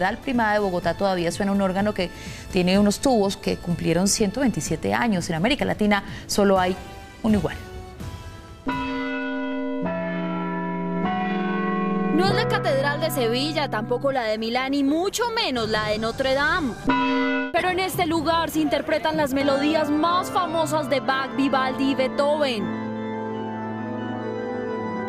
Catedral Primada de Bogotá todavía suena un órgano que tiene unos tubos que cumplieron 127 años. En América Latina solo hay un igual. No es la Catedral de Sevilla, tampoco la de Milán y mucho menos la de Notre Dame. Pero en este lugar se interpretan las melodías más famosas de Bach, Vivaldi y Beethoven.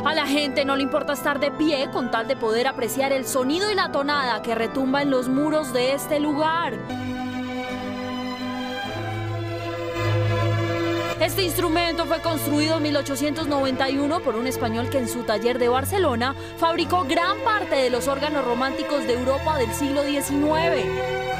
A la gente no le importa estar de pie con tal de poder apreciar el sonido y la tonada que retumba en los muros de este lugar. Este instrumento fue construido en 1891 por un español que en su taller de Barcelona fabricó gran parte de los órganos románticos de Europa del siglo XIX.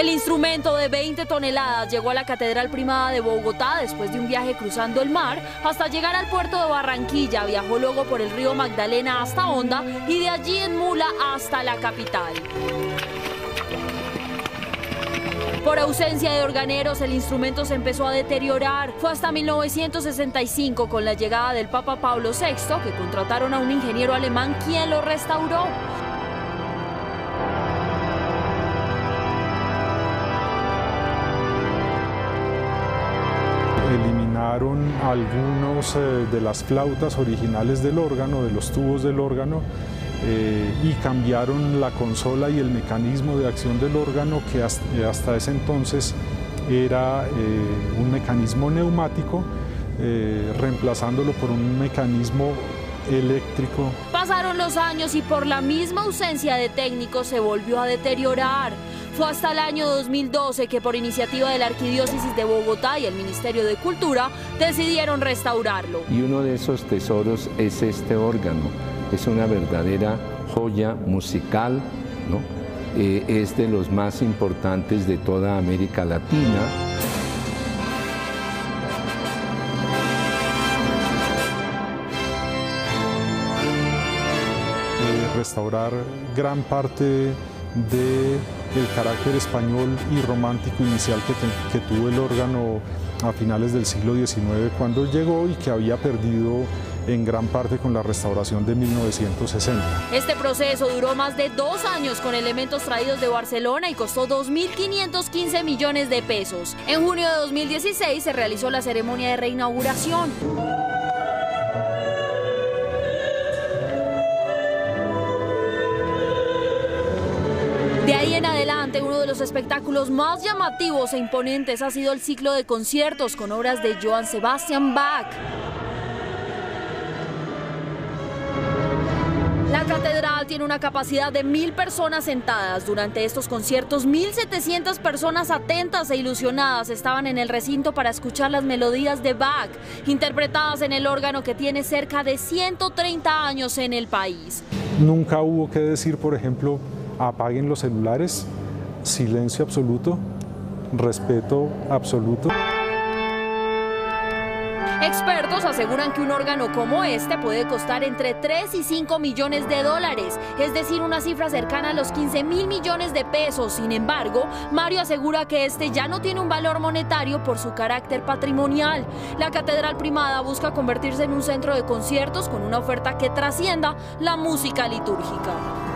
El instrumento de 20 toneladas llegó a la Catedral Primada de Bogotá después de un viaje cruzando el mar hasta llegar al puerto de Barranquilla. Viajó luego por el río Magdalena hasta Honda y de allí en Mula hasta la capital. Por ausencia de organeros, el instrumento se empezó a deteriorar. Fue hasta 1965, con la llegada del Papa Pablo VI, que contrataron a un ingeniero alemán quien lo restauró. Eliminaron algunos eh, de las flautas originales del órgano, de los tubos del órgano, eh, y cambiaron la consola y el mecanismo de acción del órgano que hasta, ese entonces era eh, un mecanismo neumático, reemplazándolo por un mecanismo eléctrico. Pasaron los años y por la misma ausencia de técnicos se volvió a deteriorar. Fue hasta el año 2012 que por iniciativa de la Arquidiócesis de Bogotá y el Ministerio de Cultura decidieron restaurarlo. Y uno de esos tesoros es este órgano. Es una verdadera joya musical, ¿no? Eh, es de los más importantes de toda América Latina. Eh, restaurar gran parte de el carácter español y romántico inicial que, tuvo el órgano a finales del siglo XIX cuando llegó y que había perdido en gran parte con la restauración de 1960. Este proceso duró más de dos años con elementos traídos de Barcelona y costó 2.515 millones de pesos. En junio de 2016 se realizó la ceremonia de reinauguración. Uno de los espectáculos más llamativos e imponentes ha sido el ciclo de conciertos con obras de Johann Sebastian Bach. La catedral tiene una capacidad de mil personas sentadas. Durante estos conciertos, 1.700 personas atentas e ilusionadas estaban en el recinto para escuchar las melodías de Bach, interpretadas en el órgano que tiene cerca de 130 años en el país. Nunca hubo que decir, por ejemplo, apaguen los celulares, silencio absoluto, respeto absoluto. Expertos aseguran que un órgano como este puede costar entre 3 y 5 millones de dólares, es decir, una cifra cercana a los 15 mil millones de pesos. Sin embargo, Mario asegura que este ya no tiene un valor monetario por su carácter patrimonial. La Catedral Primada busca convertirse en un centro de conciertos con una oferta que trascienda la música litúrgica.